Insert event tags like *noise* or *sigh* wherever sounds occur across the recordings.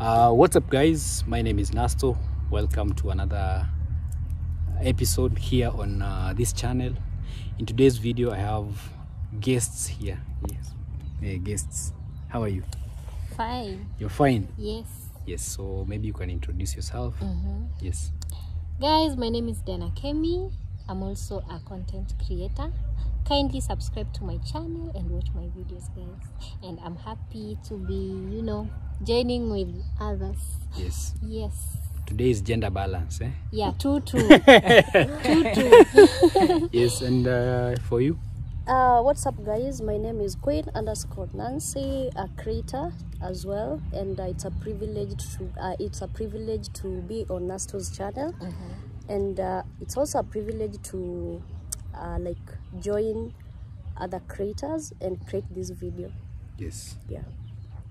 Uh, what's up, guys? My name is Nasto. Welcome to another episode here on uh, this channel. In today's video, I have guests here. Yes, hey, guests. How are you? Fine. You're fine. Yes. Yes. So maybe you can introduce yourself. mm -hmm. Yes. Guys, my name is Dana Kemi. I'm also a content creator. Kindly subscribe to my channel and watch my videos, guys. And I'm happy to be, you know, joining with others. Yes. Yes. Today is gender balance. Eh? Yeah, two, two. two, two. Yes. And uh, for you? Uh, what's up, guys? My name is Queen underscore Nancy, a creator as well, and uh, it's a privilege to uh, it's a privilege to be on Nasto's channel, and uh, it's also a privilege to uh, like join other creators and create this video. Yes. Yeah.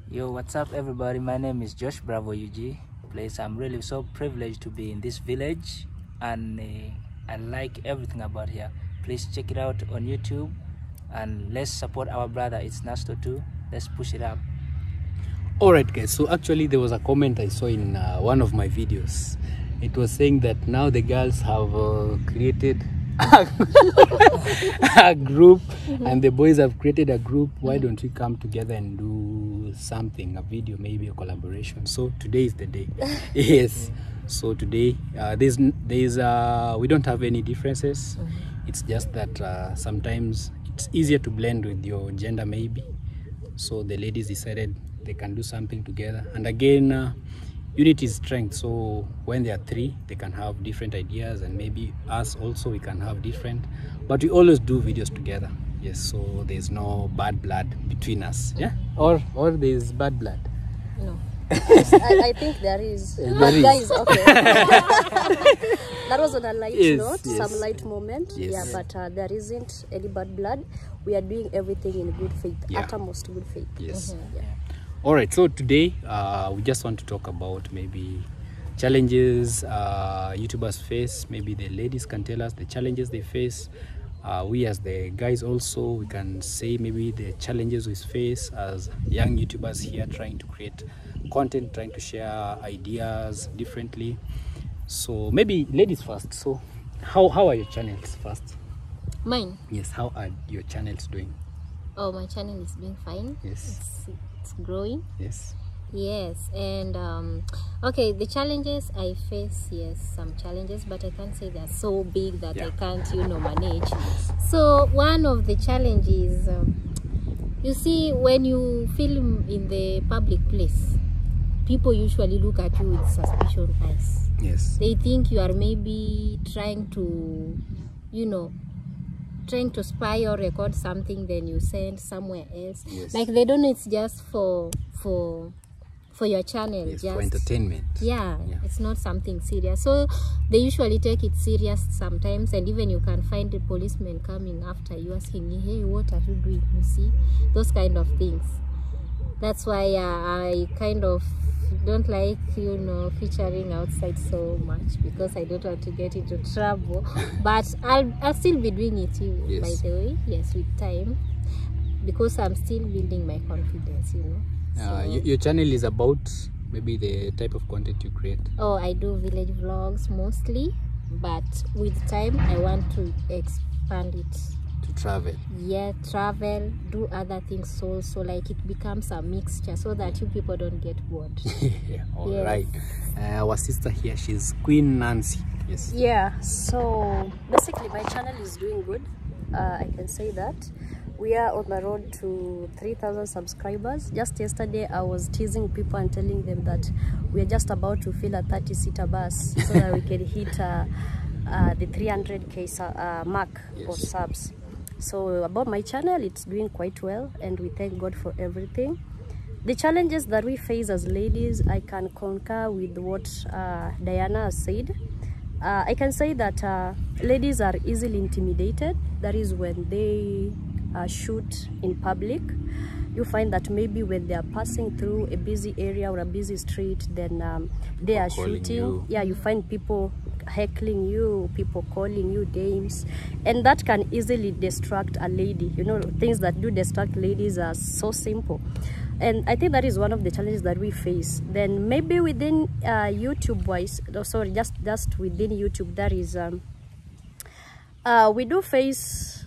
Yo, what's up, everybody? My name is Josh Bravo UG. Please, I'm really so privileged to be in this village, and uh, I like everything about here. Please check it out on YouTube, and let's support our brother. It's Nasto too. Let's push it up. All right, guys. So actually, there was a comment I saw in uh, one of my videos. It was saying that now the girls have uh, created *laughs* a group, and the boys have created a group. Why don't we come together and do something, a video, maybe a collaboration? So today is the day. *laughs* yes. So today, uh, there's there's uh, we don't have any differences. It's just that uh, sometimes it's easier to blend with your gender, maybe so the ladies decided they can do something together and again uh, unity is strength so when there are three they can have different ideas and maybe us also we can have different but we always do videos together yes so there's no bad blood between us yeah or or there's bad blood No. *laughs* I, I think there is. *laughs* There is. guys, okay. *laughs* that was on a light Yes, note, yes. some light moment. Yes. Yeah, but uh, there isn't any bad blood. We are doing everything in good faith, Yeah. uttermost good faith. yes Yeah. All right, so today uh, we just want to talk about maybe challenges uh, YouTubers face. Maybe the ladies can tell us the challenges they face. Uh, we, as the guys, also we can say maybe the challenges we face as young YouTubers here trying to create content, trying to share ideas differently. So maybe ladies first. So how how are your channels first? Mine. Yes, how are your channels doing? Oh, my channel is doing fine. Yes, It's, it's growing. yes, Yes, and um, okay, the challenges I face, yes, some challenges, but I can't say they're so big that I can't, you know, manage. So one of the challenges, um, you see, when you film in the public place, people usually look at you with suspicion eyes. yes, They think you are maybe trying to, you know, trying to spy or record something, then you send somewhere else. Yes. Like they don't know it's just for for for your channel. yes, just for entertainment. yeah, Yeah. it's not something serious. So they usually take it serious sometimes, and even you can find the policeman coming after you asking, "Hey, what are you doing?" You see, those kind of things. That's why uh, I kind of don't like you know featuring outside so much because I don't want to get into trouble. *laughs* but I'll I'll still be doing it too, by the way. Yes, with time, because I'm still building my confidence. You know. Uh, So- your channel is about maybe the type of content you create. Oh, I do village vlogs mostly, but with time I want to expand it. To travel. Yeah, travel, do other things also, like it becomes a mixture so that you people don't get bored. *laughs* yeah, all Yes. right. Uh, our sister here, she's Queen Nancy. Yes. Yeah, so basically my channel is doing good. Uh, I can say that. We are on the road to 3,000 subscribers. Just yesterday, I was teasing people and telling them that we are just about to fill a 30 seater bus so that we can *laughs* hit uh, uh, the 300k uh, mark yes. of subs. So, about my channel, it's doing quite well, and we thank God for everything. The challenges that we face as ladies, I can concur with what uh, Diana has said. Uh, I can say that uh, ladies are easily intimidated. That is when they uh, shoot in public. You find that maybe when they are passing through a busy area or a busy street, then um, they are shooting. you. Yeah, you find people heckling you, people calling you dames, and that can easily distract a lady. You know, things that do distract ladies are so simple. and i think that is one of the challenges that we face then maybe within uh, youtube wise sorry just just within youtube that is um, uh, we do face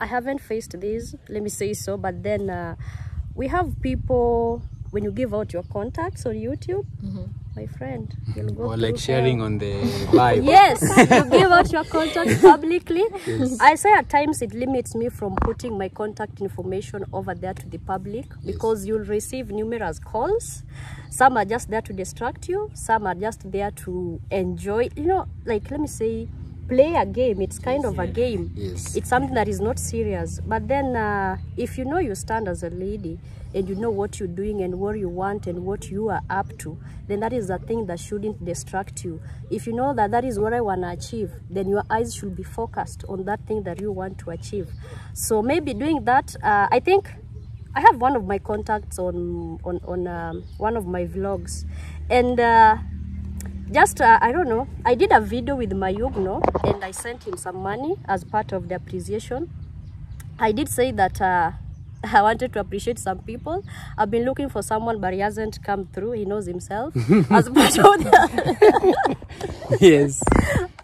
i haven't faced this let me say so but then uh, we have people when you give out your contacts on youtube my friend you'll go or like sharing hell. on the vibe. Yes, you *laughs* give out your contact publicly. I say at times it limits me from putting my contact information over there to the public because you'll receive numerous calls. Some are just there to distract you, some are just there to enjoy, you know, like let me say, play a game. It's kind of a game. Yes. It's something that is not serious. But then, uh, if you know you stand as a lady and you know what you're doing and what you want and what you are up to, then that is the thing that shouldn't distract you. If you know that that is what I want to achieve, then your eyes should be focused on that thing that you want to achieve. So maybe doing that, uh, I think I have one of my contacts on on on um, one of my vlogs, and. Uh, just uh, i don't know i did a video with mayuguno and i sent him some money as part of the appreciation i did say that uh, *laughs* I wanted to appreciate some people. I've been looking for someone, but he hasn't come through. He knows himself. *laughs* as part of the, *laughs* yes.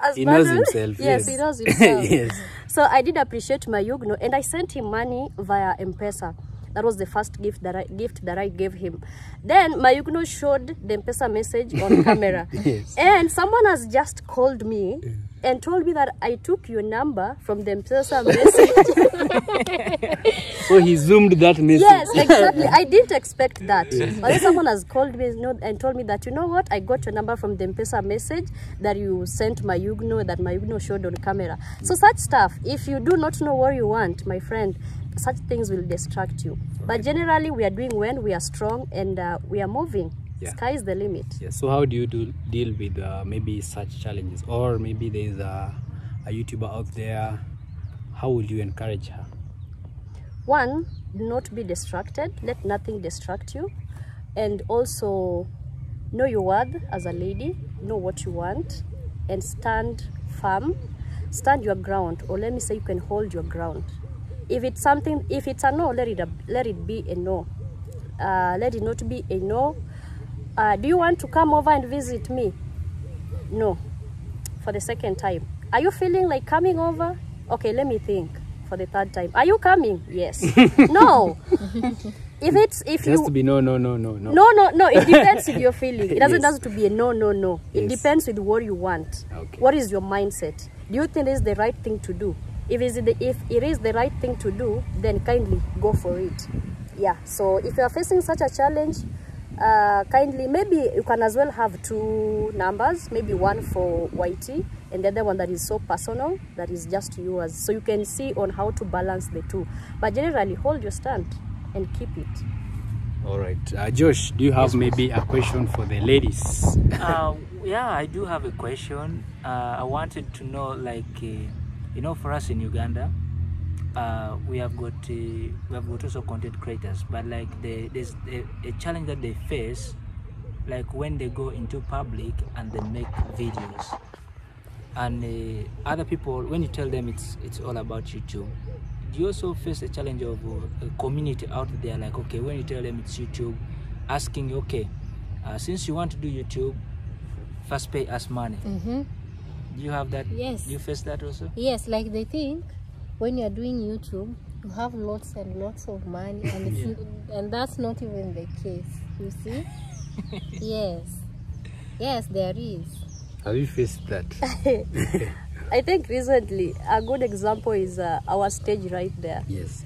as He knows of- himself. Yes, he knows himself. yes. So I did appreciate Mayuguno and I sent him money via M-Pesa. That was the first gift that I gift that I gave him. Then Mayuguno showed the M-Pesa message on *laughs* camera. Yes. And someone has just called me and told me that I took your number from the M-Pesa message. *laughs* So he zoomed that message. yes, exactly. *laughs* I didn't expect that. But then someone has called me and told me that, you know what, I got your number from the M-Pesa message that you sent Mayuguno, that Mayuguno showed on camera. So such stuff, if you do not know what you want, my friend, such things will distract you. But generally, we are doing when we are strong, and uh, we are moving. Yeah. Sky is the limit. Yeah, so how do you do deal with uh, maybe such challenges? Or maybe there's a, a youtuber out there how would you encourage her? One do not be distracted. Let nothing distract you. And also know your worth as a lady. Know what you want. And stand firm. Stand your ground. Or let me say you can hold your ground if it's something if it's a no let it let it be a no. Uh, let it not be a no. Uh, do you want to come over and visit me? No. For the second time. Are you feeling like coming over? Okay let me think for the third time. Are you coming? Yes. *laughs* No. If it's if it has you to be no no no no no. No no no. It depends with you're feeling. It *laughs* doesn't Yes. have to be a no no no. It Yes. depends with what you want. Okay. what is your mindset? Do you think it's the right thing to do if it's the if it is the right thing to do then kindly go for it. Yeah so if you are facing such a challenge uh, kindly maybe you can as well have two numbers maybe one for YT and the other one that is so personal that is just yours. So you can see on how to balance the two. But generally hold your stand and keep it. All right. Uh, josh do you have maybe a question for the ladies? Uh, yeah, I do have a question. Uh, I wanted to know, like, uh, you know, for us in Uganda, uh, we have got uh, we have got also content creators, but like the, there's a, a challenge that they face, like when they go into public and they make videos, and uh, other people when you tell them it's it's all about YouTube. You also face a challenge of uh, a community out there? Like, okay, when you tell them it's YouTube, asking okay, uh, since you want to do YouTube, first pay us money. Mm-hmm. Do you have that? Yes. Do you face that also? Yes, like they think when you're doing YouTube, you have lots and lots of money, and it's *laughs* Yeah. and that's not even the case. You see? *laughs* yes, yes, there is. have you faced that *laughs* I think recently a good example is uh, our stage right there. yes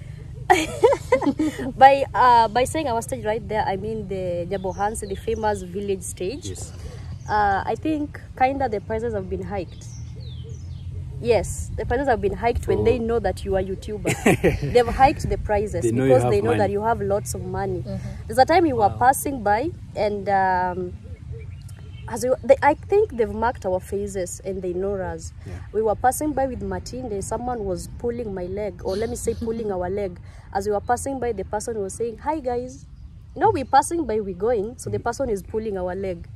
By uh, by saying our stage right there, I mean the Nyabohansi, the famous village stage. yes Uh, I think kinda the prices have been hiked. Yes, the prices have been hiked when So- they know that you are YouTuber. *laughs* They've hiked the prices They because they know that you have lots of money. There's a time you were passing by and um, as we, they, I think they've marked our faces and they know us. Yeah. We were passing by with Matinde. Someone was pulling my leg, or let me say, pulling our leg. As we were passing by, the person was saying, "Hi guys." No, we're passing by, we're going. So the person is pulling our leg.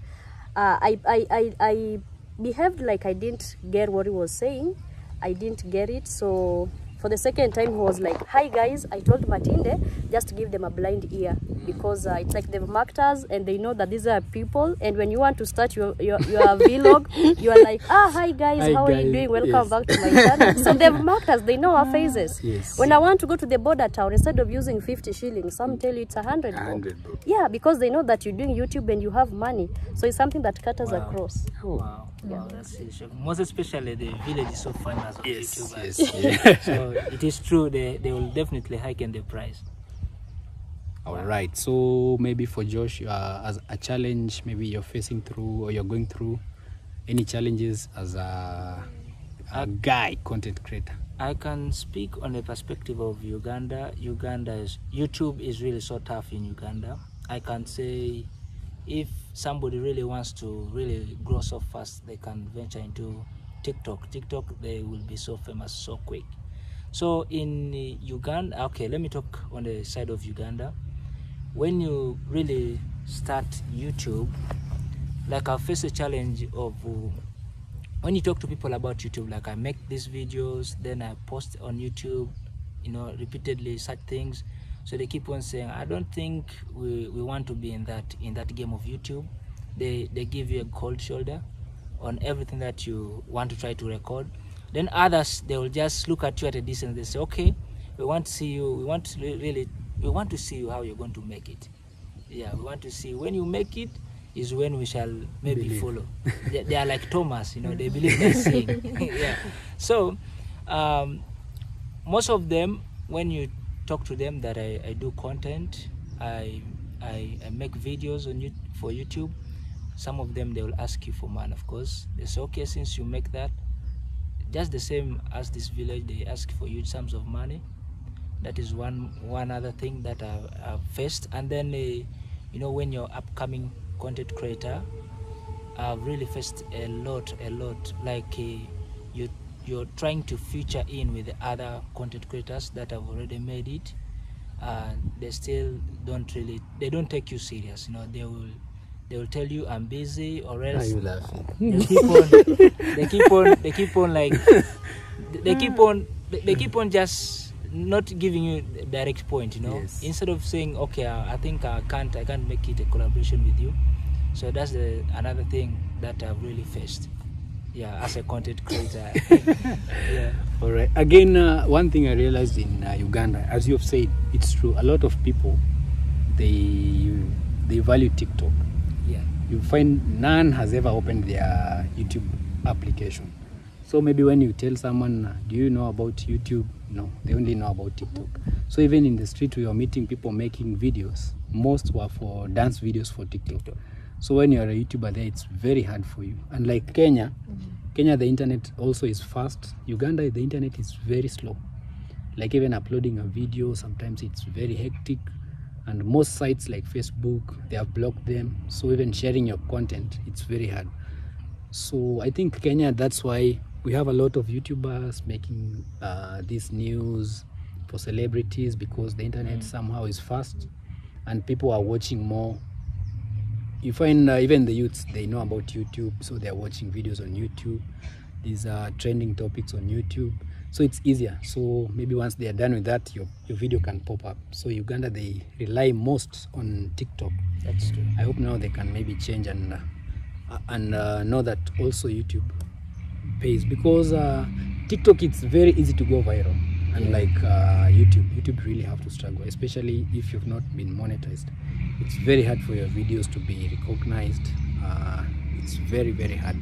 Uh, I, I, I, I behaved like I didn't get what he was saying. I didn't get it. So For the second time, he was like, "Hi guys, I told Matinde just give them a blind ear because uh, it's like they've marked us and they know that these are people. And when you want to start your your, your *laughs* vlog, you are like, ah, hi guys, Hi, how are you doing? Welcome Yes. back to my channel. *laughs* so they've marked us. They know our faces. Yes. When I want to go to the border town, instead of using 50 shillings, some tell you it's a hundred. bob. 100. Yeah, because they know that you're doing YouTube and you have money. So it's something that cutters Wow. across. Wow, wow, that's it. So Most especially the village is so famous of Yes, YouTubers. yes, *laughs* yeah. so it is true they, they will definitely hike in the price. All right. So maybe for Josh, uh, as a challenge, maybe you're facing through or you're going through any challenges as a, a guy content creator. I can speak on the perspective of Uganda. Uganda is YouTube is really so tough in Uganda. I can say if somebody really wants to really grow so fast, they can venture into TikTok. TikTok they will be so famous so quick. So in uh, Uganda, okay, let me talk on the side of Uganda. When you really start YouTube, like I face a challenge of uh, when you talk to people about YouTube, like I make these videos, then I post on YouTube, you know, repeatedly such things. So they keep on saying, I don't think we, we want to be in that in that game of YouTube. They they give you a cold shoulder on everything that you want to try to record. Then others they will just look at you at a distance. They say, okay, we want to see you. We want to really we want to see you how you're going to make it. Yeah, we want to see when you make it is when we shall maybe Believe. follow. *laughs* they, they are like Thomas, you know, they believe they're seeing. *laughs* yeah. So, um, most of them, when you talk to them that I, I do content, I, I, I make videos on you for YouTube. Some of them they will ask you for money, of course. Say, okay, since you make that, just the same as this village, they ask for you sums of money. That is one one other thing that I, I've faced. And then, uh, you know, when you're upcoming content creator, I've really faced a lot, a lot. Like uh, you, you're trying to feature in with the other content creators that have already made it. Uh, they still don't really, they don't take you serious. You know, they will, they will tell you I'm busy or Why are else you laughing? they *laughs* keep on they keep on they keep on like they keep on they, they keep on just not giving you the direct point you know Yes. instead of saying okay I, I think i can't i can't make it a collaboration with you so that's the another thing that i've really faced yeah as a content creator *laughs* yeah All right. Again, uh, one thing I realized in uh, Uganda, as you have said, it's true. A lot of people, they they value TikTok. yeah You find none has ever opened their YouTube application. So maybe when you tell someone, uh, "Do you know about YouTube?" No, they only know about TikTok. So even in the street, we are meeting people making videos. Most were for dance videos for TikTok. So when you're a YouTuber there, it's very hard for you. And like Kenya, Kenya, the internet also is fast. Uganda, the internet is very slow. Like even uploading a video, sometimes it's very hectic. And most sites like Facebook, they have blocked them. So even sharing your content, it's very hard. So I think Kenya, that's why we have a lot of YouTubers making uh, this news for celebrities because the internet somehow is fast and people are watching more you find uh, even the youths they know about youtube so they're watching videos on youtube. These are trending topics on youtube. So it's easier. So maybe once they are done with that your, your video can pop up. So uganda they rely most on tiktok. That's true. I hope now they can maybe change and uh, uh, and uh, know that also youtube pays. Because uh, tiktok it's very easy to go viral unlike uh, youtube youtube really have to struggle especially if you've not been monetized. It's very hard for your videos to be recognized. Uh, it's very very hard.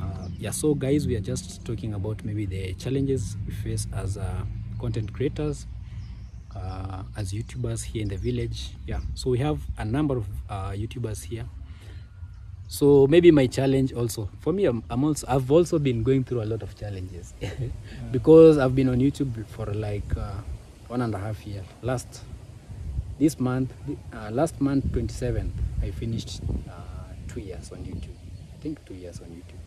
Uh, yeah so guys we are just talking about maybe the challenges we face as uh, content creators uh, as youtubers here in the village. Yeah so we have a number of uh, youtubers here so maybe my challenge also. For me I'm, I'm also i've also been going through a lot of challenges. *laughs* Because i've been on youtube for like uh, one and a half year. Last this month uh, last month 27th i finished uh, two years on youtube. I think two years on youtube.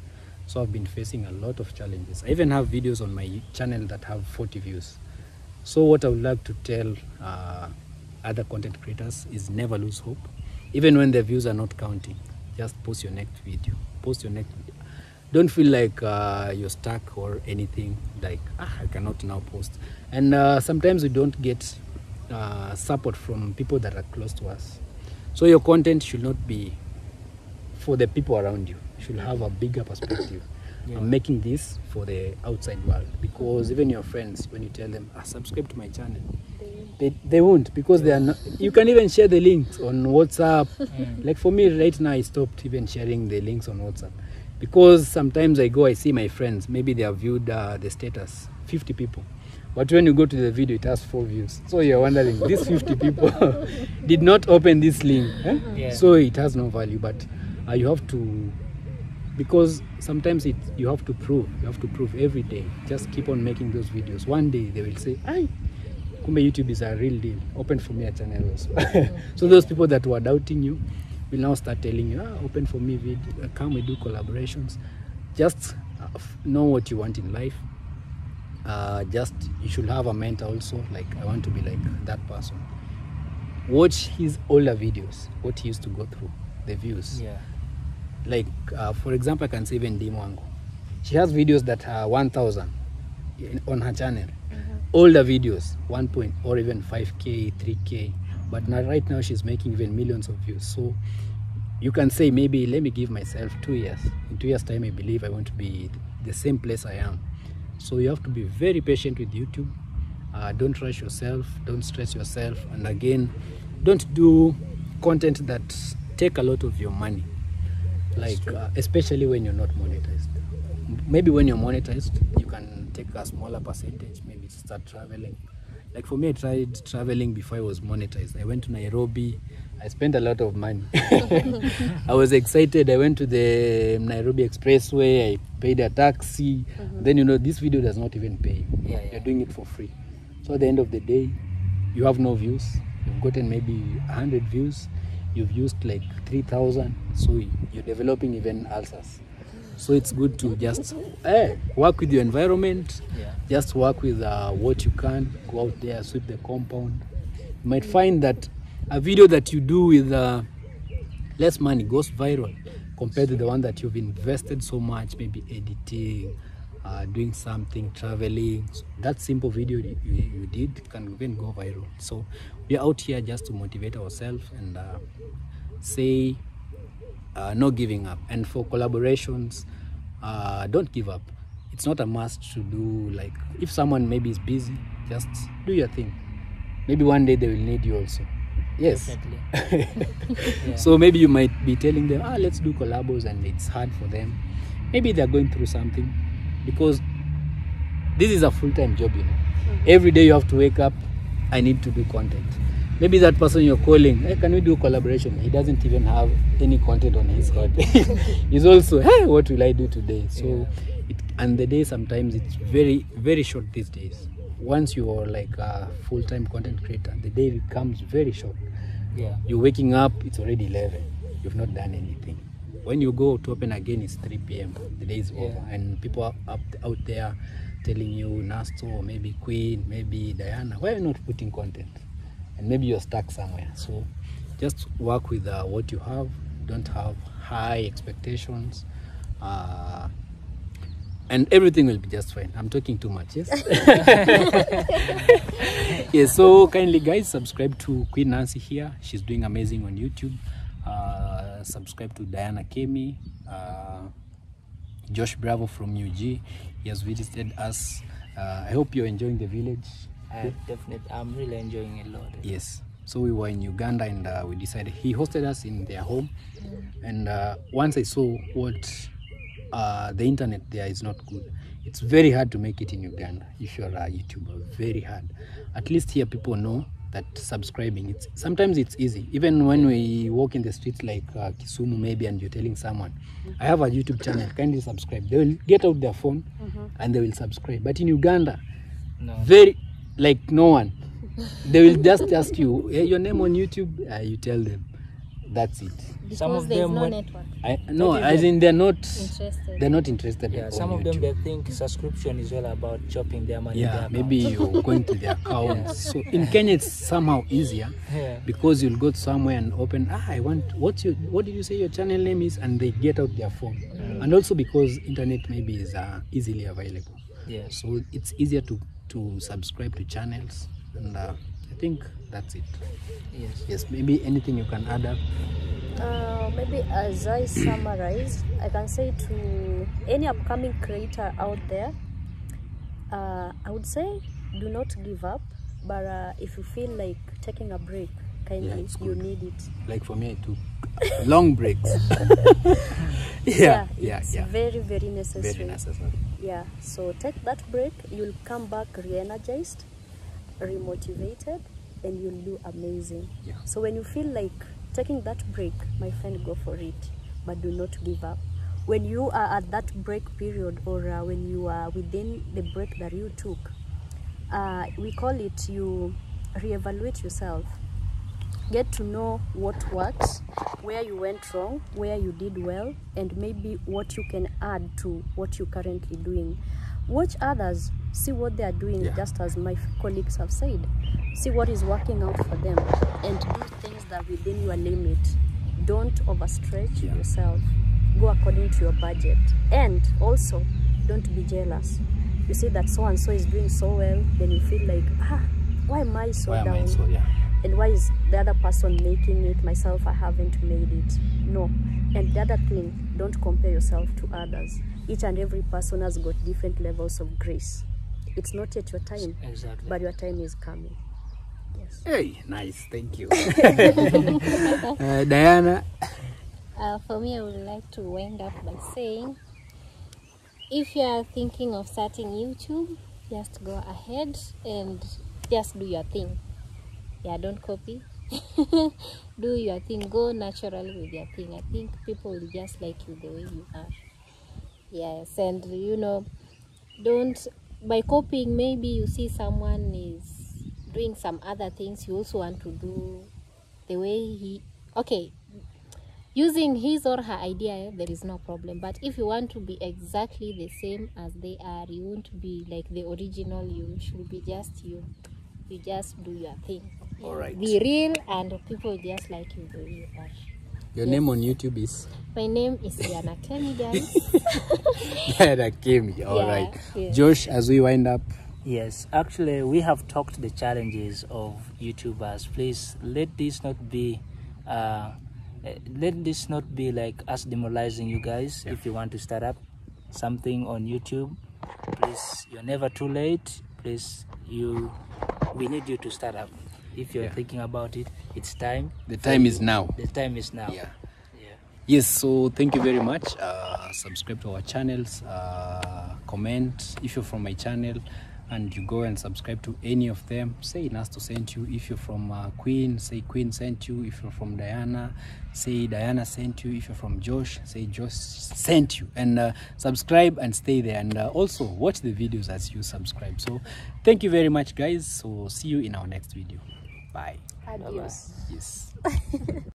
So i've been facing a lot of challenges. I even have videos on my channel that have 40 views. So what i would like to tell uh, other content creators is never lose hope. Even when the views are not counting just post your next video. Post your next video. don't feel like uh, you're stuck or anything like ah, i cannot now post. And uh, sometimes we don't get uh, support from people that are close to us. So your content should not be for the people around you. You should have a bigger perspective Yeah. i'm making this for the outside world because even your friends when you tell them ah, subscribe to my channel they, they won't because they are not you can even share the links on whatsapp mm. like for me right now i stopped even sharing the links on whatsapp because sometimes i go i see my friends maybe they have viewed uh, the status 50 people but when you go to the video it has four views so you're wondering these 50 people *laughs* did not open this link eh? Yeah. so it has no value but uh, you have to because sometimes it you have to prove you have to prove every day. Just keep on making those videos. One day they will say i kumbe youtube is a real deal. Open for me a channel also. *laughs* So those people that were doubting you will now start telling you ah, open for me video come we do collaborations. Just uh, know what you want in life. Uh, just you should have a mentor also. Like i want to be like that person. Watch his older videos what he used to go through the views. Yeah. Like uh, for example i can say even Dee Mwango she has videos that are 1000 on her channel. Older videos 1 point or even 5k 3k but now right now she's making even millions of views. So you can say maybe let me give myself two years. In two years time i believe i want to be the same place i am. So you have to be very patient with youtube. Uh, don't rush yourself. Don't stress yourself. And again don't do content that take a lot of your money like uh, especially when you're not monetized. Maybe when you're monetized you can take a smaller percentage maybe start traveling. Like for me i tried traveling before i was monetized. I went to nairobi. I spent a lot of money. *laughs* I was excited. I went to the nairobi expressway. I paid a taxi. Then you know this video does not even pay. You Yeah, yeah. you're doing it for free. So at the end of the day you have no views. You've gotten maybe 100 views you've used like 3000 so you're developing even ulcers. So it's good to just eh, work with your environment. Yeah. just work with uh, what you can go out there sweep the compound. You might find that a video that you do with uh, less money goes viral compared to the one that you've invested so much maybe editing uh, doing something traveling. That simple video you, you, did can even go viral. So we're out here just to motivate ourselves and uh, say uh, no giving up. And for collaborations uh, don't give up. It's not a must to do like if someone maybe is busy just do your thing. Maybe one day they will need you also. Yes. *laughs* Yeah. so maybe you might be telling them ah let's do collabos and it's hard for them. Maybe they're going through something because this is a full-time job you know. Mm-hmm. Every day you have to wake up i need to do content. Maybe that person you're calling hey can we do collaboration? He doesn't even have any content on his head. *laughs* He's also hey what will i do today? So it, and the day sometimes it's very very short these days. Once you are like a full-time content creator the day becomes very short. Yeah. you're waking up it's already 11 you've not done anything when you go to open again it's 3 p.m the day is Yeah. over and people are up out there telling you nasto maybe queen maybe diana. Why are you not putting content? And maybe you're stuck somewhere. So just work with uh, what you have. Don't have high expectations. Uh, and everything will be just fine. I'm talking too much yes? *laughs* *laughs* Yes so kindly guys subscribe to queen nancy here. She's doing amazing on youtube uh, subscribe to diana kemi uh, josh bravo from ug he has visited us. Uh, i hope you're enjoying the village. I definitely, I'm really enjoying it a lot. yes. So we were in uganda and uh, we decided he hosted us in their home. And uh, once i saw what uh, the internet there is not good it's very hard to make it in uganda if you're a youtuber. Very hard. At least here people know that subscribing it's sometimes it's easy even when we walk in the streets like uh, kisumu maybe and you're telling someone mm -hmm. i have a youtube channel kindly subscribe they will get out their phone mm -hmm. and they will subscribe but in uganda No. very like no one they will just ask you hey, your name on youtube uh, you tell them that's it. Because Some of them no when- network. I, no Not as in they're not interested. they're not interested Yeah, some of them YouTube. they think subscription is all about chopping their money. yeah their maybe *laughs* you're going to the account. So in kenya it's somehow easier Yeah. because you'll go somewhere and open ah i want what's your what did you say your channel name is? And they get out their phone. And also because internet maybe is uh, easily available. Yeah so it's easier to to subscribe to channels and uh, think that's it Yes. yes maybe anything you can add up Uh, maybe as I summarize, I can say to any upcoming creator out there, uh, I would say do not give up. But uh, if you feel like taking a break, kindly, it's you need it. like for me i took long breaks *laughs* *laughs* yeah yeah it's yeah very, very necessary. very necessary Yeah, so take that break, you'll come back re energized, remotivated, and you'll do amazing. Yeah. So when you feel like taking that break, my friend, go for it, but do not give up. When you are at that break period, or uh, when you are within the break that you took, uh, we call it you reevaluate yourself get to know what worked, where you went wrong, where you did well, and maybe what you can add to what you're currently doing. Watch others, see what they are doing, Yeah. just as my colleagues have said. See what is working out for them, and do things that within your limit. Don't overstretch Yeah. yourself. Go according to your budget, and also don't be jealous. You see that so and so is doing so well, then you feel like, ah, why am I so why down? i so yeah and why is the other person making it myself i haven't made it no and the other thing don't compare yourself to others each and every person has got different levels of grace it's not yet your time Exactly. but your time is coming yes hey nice thank you *laughs* *laughs* uh, diana Uh, for me, I would like to wind up by saying if you are thinking of starting YouTube, just go ahead and just do your thing. Yeah, don't copy. *laughs* do your thing. Go naturally with your thing. I think people will just like you the way you are. Yes, and you know, don't by copying. Maybe you see someone is doing some other things. You also want to do the way he. Okay, using his or her idea there is no problem but if you want to be exactly the same as they are you won't be like the original you should be just you you just do your thing all right be real and people just like you the way you are your name on youtube is my name is Diana Kemi guys *laughs* diana Kemi. *laughs* All Yeah, right, yeah. josh as we wind up Yes, actually, we have talked the challenges of YouTubers. Please let this not be, uh, let this not be like us demoralizing you guys. If you want to start up something on YouTube, please, you're never too late. Please, you, we need you to start up. If you're Yeah. thinking about it, it's time. the time is now. The time is now. yeah. Yeah. yes so thank you very much. Uh, subscribe to our channels uh, comment if you're from my channel and you go and subscribe to any of them. Say Nasto sent you. If you're from uh, Queen say Queen sent you. If you're from Diana say Diana sent you. If you're from Josh say Josh sent you. And uh, subscribe and stay there. And uh, also watch the videos as you subscribe. So thank you very much guys. So see you in our next video bye. Adios. Yes *laughs*